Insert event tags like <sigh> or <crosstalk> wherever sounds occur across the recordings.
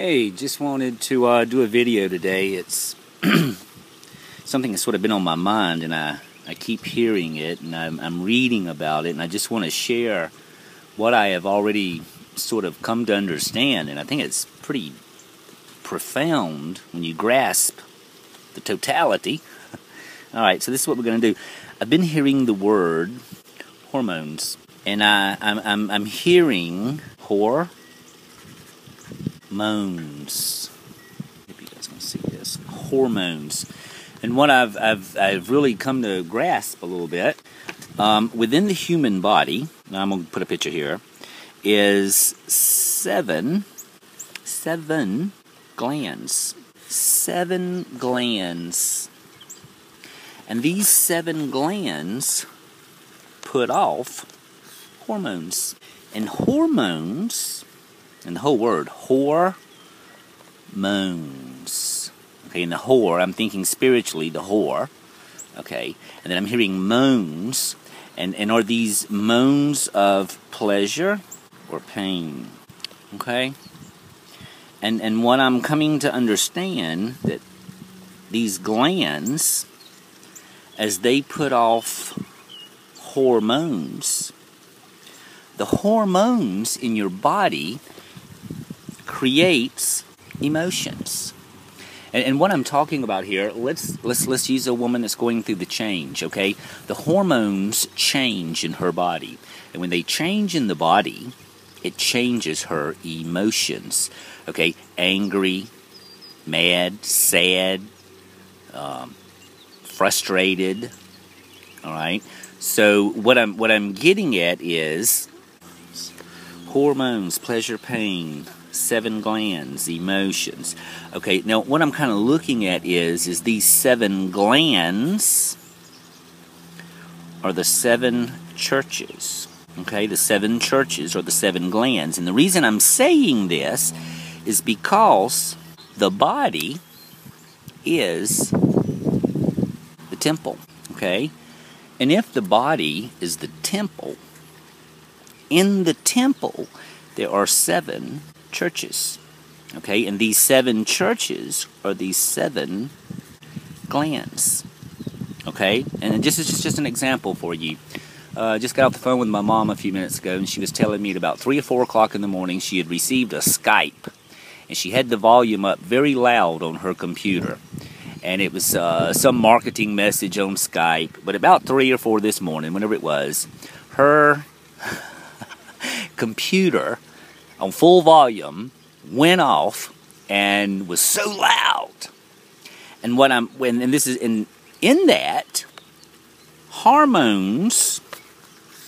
Hey, just wanted to uh, do a video today. It's <clears throat> something that's sort of been on my mind, and I, I keep hearing it, and I'm, I'm reading about it, and I just want to share what I have already sort of come to understand, and I think it's pretty profound when you grasp the totality. <laughs> All right, so this is what we're going to do. I've been hearing the word hormones, and I, I'm, I'm, I'm hearing whore hormones. Maybe you guys can see this. Hormones. And what I've, I've, I've really come to grasp a little bit um, within the human body, I'm going to put a picture here, is seven, seven glands. Seven glands. And these seven glands put off hormones. And hormones and the whole word, hormones. Okay, and the whore, I'm thinking spiritually, the whore. Okay, and then I'm hearing moans. And, and are these moans of pleasure or pain? Okay? And, and what I'm coming to understand that these glands, as they put off hormones, the hormones in your body creates emotions. And, and, what I'm talking about here, let's let's let's use a woman that's going through the change, okay? The hormones change in her body. And when they change in the body, it changes her emotions. Okay? Angry, mad, sad, um, frustrated. All right. So what I'm what I'm getting at is hormones, pleasure, pain, seven glands, emotions. Okay, now what I'm kind of looking at is is these seven glands are the seven churches. Okay, the seven churches are the seven glands. And the reason I'm saying this is because the body is the temple. Okay? And if the body is the temple, in the temple there are seven churches. Okay, and these seven churches are these seven glands. Okay, and just is just an example for you. Uh, just got off the phone with my mom a few minutes ago, and she was telling me at about three or four o'clock in the morning she had received a Skype, and she had the volume up very loud on her computer, and it was uh, some marketing message on Skype. But about three or four this morning, whenever it was, her <laughs> computer on full volume went off and was so loud. And what I'm when and this is in in that hormones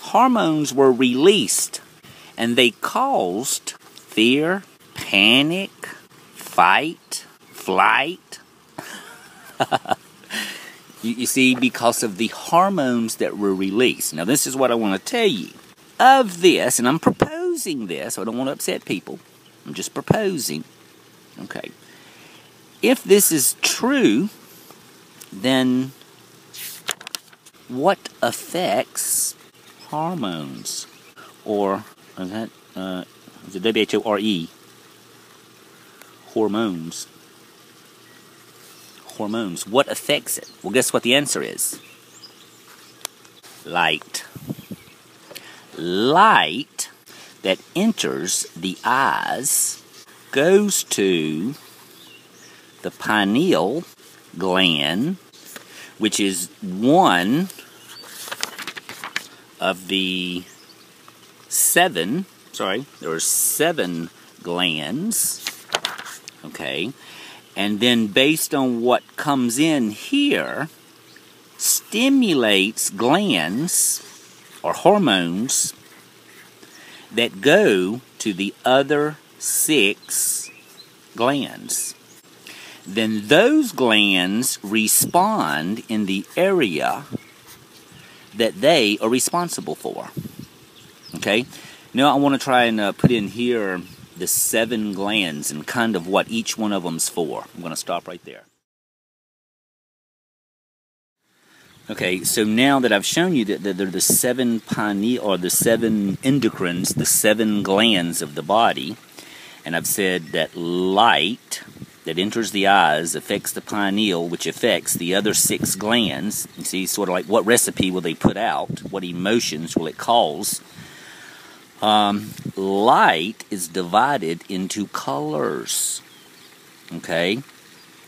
hormones were released and they caused fear, panic, fight, flight. <laughs> you, you see, because of the hormones that were released. Now, this is what I want to tell you. Of this, and I'm proposing proposing this. I don't want to upset people. I'm just proposing. Okay. If this is true, then what affects hormones? Or is that uh, W H O R E? Hormones. Hormones. What affects it? Well, guess what the answer is? Light. Light that enters the eyes goes to the pineal gland, which is one of the seven, sorry, there are seven glands, okay, and then based on what comes in here, stimulates glands or hormones that go to the other six glands. Then those glands respond in the area that they are responsible for. Okay? Now I want to try and uh, put in here the seven glands and kind of what each one of them's for. I'm going to stop right there. Okay, so now that I've shown you that, that they're the seven pineal or the seven endocrines, the seven glands of the body, And I've said that light that enters the eyes affects the pineal, which affects the other six glands. You see, sort of like what recipe will they put out? What emotions will it cause? Um, light is divided into colors. Okay?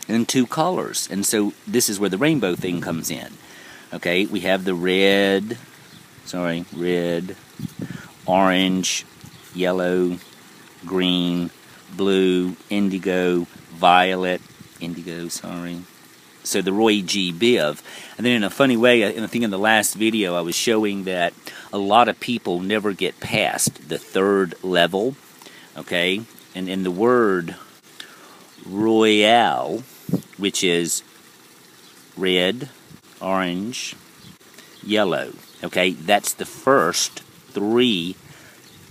Into colors. And so this is where the rainbow thing comes in. Okay, we have the red, sorry, red, orange, yellow, green, blue, indigo, violet, indigo, sorry. So the Roy G. Biv. And then in a funny way, uh, I think in the last video I was showing that a lot of people never get past the third level. Okay? And in the word royale, which is red, orange, yellow. Okay, that's the first three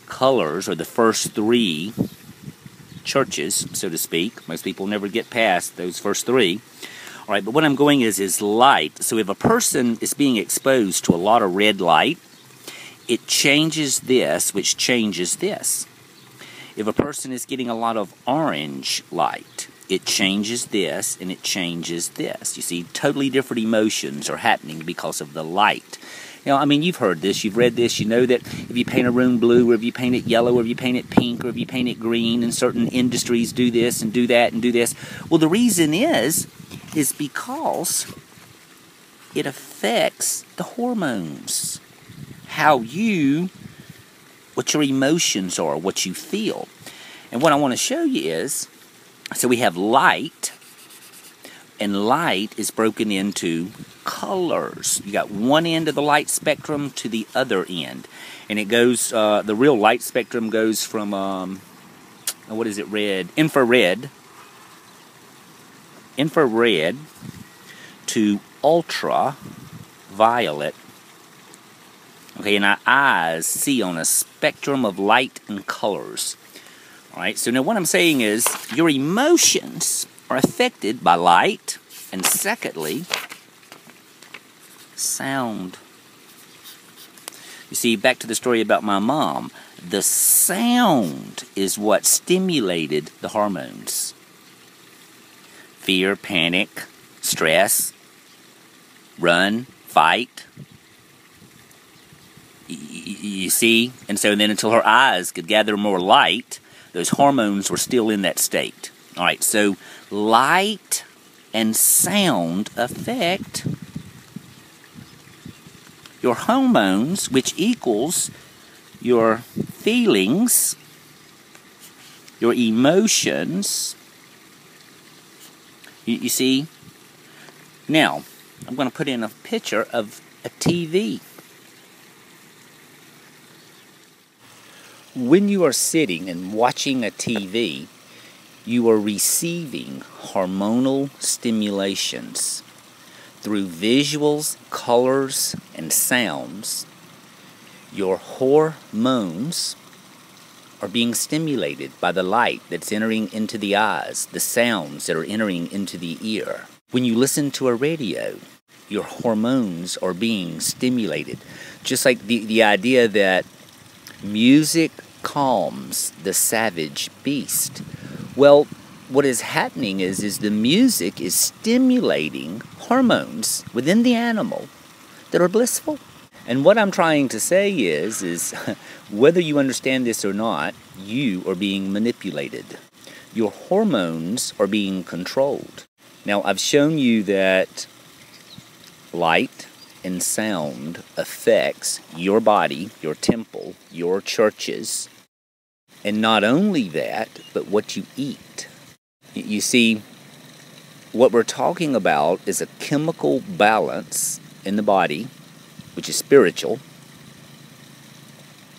colors, or the first three churches, so to speak. Most people never get past those first three. All right, but what I'm going is is light. So if a person is being exposed to a lot of red light, it changes this, which changes this. If a person is getting a lot of orange light, it changes this and it changes this. You see, totally different emotions are happening because of the light. You know, I mean, you've heard this, you've read this, you know that if you paint a room blue, or if you paint it yellow, or if you paint it pink, or if you paint it green, and certain industries do this and do that and do this. Well, the reason is, is because it affects the hormones. How you, what your emotions are, what you feel. And what I want to show you is so we have light, and light is broken into colors. You got one end of the light spectrum to the other end, and it goes. Uh, the real light spectrum goes from um, what is it? Red, infrared, infrared to ultra violet. Okay, and our eyes see on a spectrum of light and colors. Right, so now what I'm saying is your emotions are affected by light, and secondly, sound. You see, back to the story about my mom, the sound is what stimulated the hormones fear, panic, stress, run, fight. You see? And so then until her eyes could gather more light, those hormones were still in that state. All right, so light and sound affect your hormones, which equals your feelings, your emotions. You, you see? Now, I'm going to put in a picture of a TV. When you are sitting and watching a TV, you are receiving hormonal stimulations through visuals, colors, and sounds. Your hormones are being stimulated by the light that's entering into the eyes, the sounds that are entering into the ear. When you listen to a radio, your hormones are being stimulated. Just like the, the idea that Music calms the savage beast. Well, what is happening is is the music is stimulating hormones within the animal that are blissful. And what I'm trying to say is is <laughs> whether you understand this or not, you are being manipulated. Your hormones are being controlled. Now, I've shown you that light and sound affects your body, your temple, your churches, and not only that, but what you eat. You see, what we're talking about is a chemical balance in the body, which is spiritual.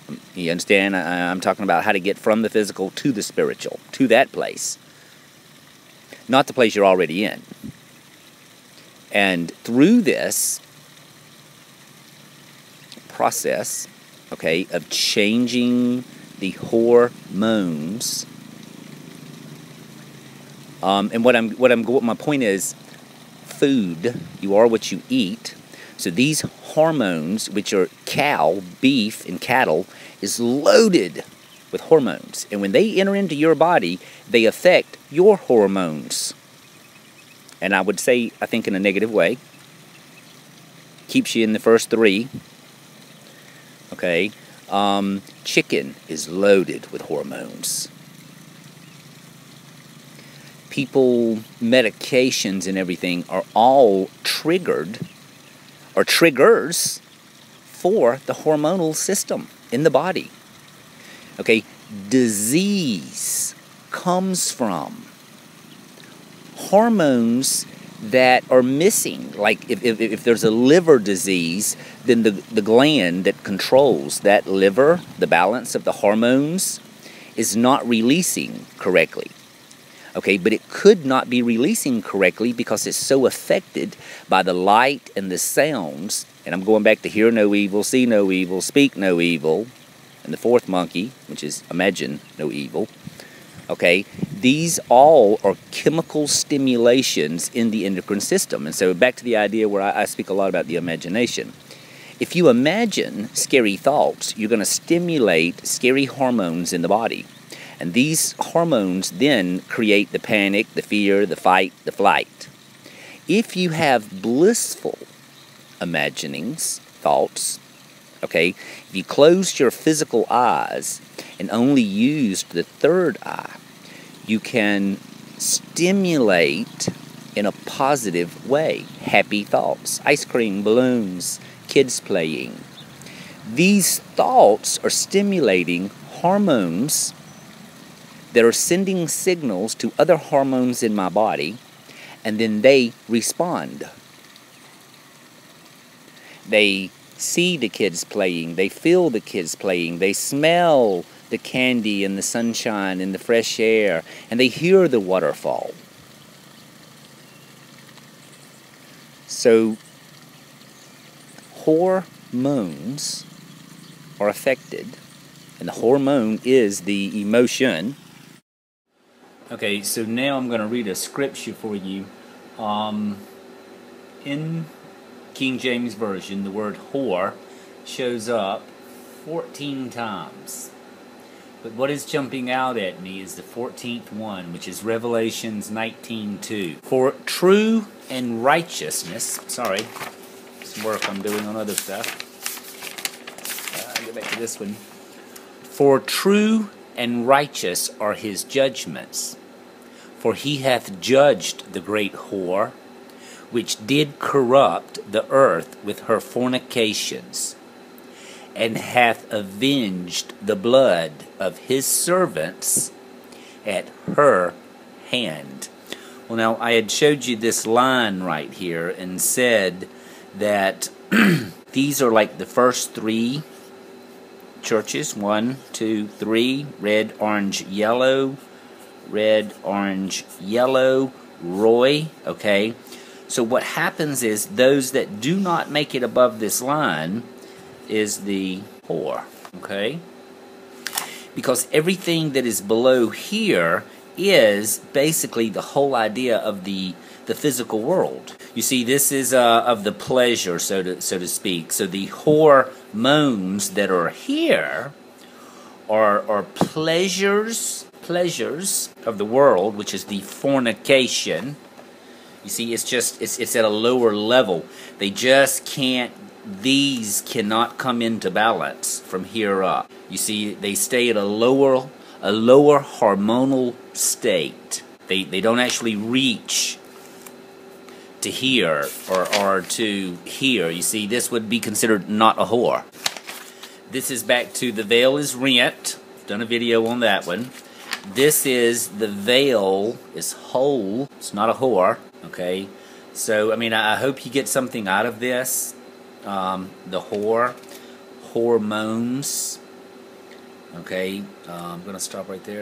Um, you understand? I'm talking about how to get from the physical to the spiritual, to that place. Not the place you're already in. And through this, process, okay, of changing the hormones. Um, and what I'm what I'm what my point is, food. You are what you eat. So these hormones, which are cow, beef, and cattle, is loaded with hormones. And when they enter into your body, they affect your hormones. And I would say, I think, in a negative way. Keeps you in the first three. Okay. Um, chicken is loaded with hormones. People, medications, and everything are all triggered or triggers for the hormonal system in the body. Okay, disease comes from hormones that are missing. Like if, if, if, there's a liver disease, then the, the gland that controls that liver, the balance of the hormones, is not releasing correctly. Okay, but it could not be releasing correctly because it's so affected by the light and the sounds. And I'm going back to hear no evil, see no evil, speak no evil, and the fourth monkey, which is imagine no evil. Okay, these all are chemical stimulations in the endocrine system. And so back to the idea where I, I speak a lot about the imagination. If you imagine scary thoughts, you're going to stimulate scary hormones in the body. And these hormones then create the panic, the fear, the fight, the flight. If you have blissful imaginings, thoughts, Okay? If you closed your physical eyes and only used the third eye, you can stimulate in a positive way happy thoughts, ice cream, balloons, kids playing. These thoughts are stimulating hormones that are sending signals to other hormones in my body, and then they respond. They see the kids playing, they feel the kids playing, they smell the candy and the sunshine and the fresh air, and they hear the waterfall. So, hormones are affected, and the hormone is the emotion. Okay, so now I'm going to read a scripture for you. Um, in King James Version, the word whore shows up 14 times. But what is jumping out at me is the 14th one, which is Revelations 19:2. For true and righteousness, sorry, some work I'm doing on other stuff. Uh, get back to this one. For true and righteous are his judgments, for he hath judged the great whore which did corrupt the earth with her fornications, and hath avenged the blood of his servants at her hand. Well, now, I had showed you this line right here and said that <clears throat> these are like the first three churches one, two, three red, orange, yellow, red, orange, yellow, Roy, okay? So what happens is those that do not make it above this line is the whore, okay? Because everything that is below here is basically the whole idea of the the physical world. You see, this is uh, of the pleasure, so to so to speak. So the hormones that are here are are pleasures pleasures of the world, which is the fornication you see, it's just it's it's at a lower level. They just can't. These cannot come into balance from here up. You see, they stay at a lower a lower hormonal state. They they don't actually reach to here or or to here. You see, this would be considered not a whore. This is back to the veil is rent. Done a video on that one. This is the veil is whole. It's not a whore. Okay, so I mean, I hope you get something out of this. Um, the whore, hormones. Okay, uh, I'm gonna stop right there.